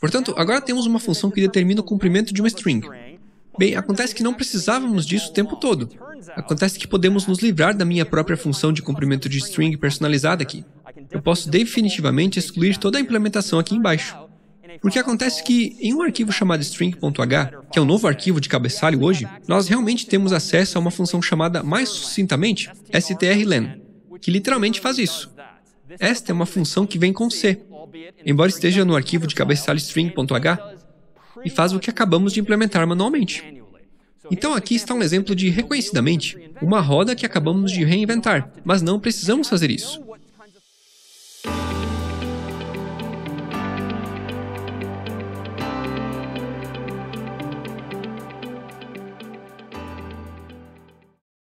Portanto, agora temos uma função que determina o comprimento de uma string. Bem, acontece que não precisávamos disso o tempo todo. Acontece que podemos nos livrar da minha própria função de comprimento de string personalizada aqui. Eu posso definitivamente excluir toda a implementação aqui embaixo. Porque acontece que, em um arquivo chamado string.h, que é o novo arquivo de cabeçalho hoje, nós realmente temos acesso a uma função chamada, mais sucintamente, strlen, que literalmente faz isso. Esta é uma função que vem com C, embora esteja no arquivo de cabeçalho string.h, e faz o que acabamos de implementar manualmente. Então aqui está um exemplo de, reconhecidamente, uma roda que acabamos de reinventar, mas não precisamos fazer isso.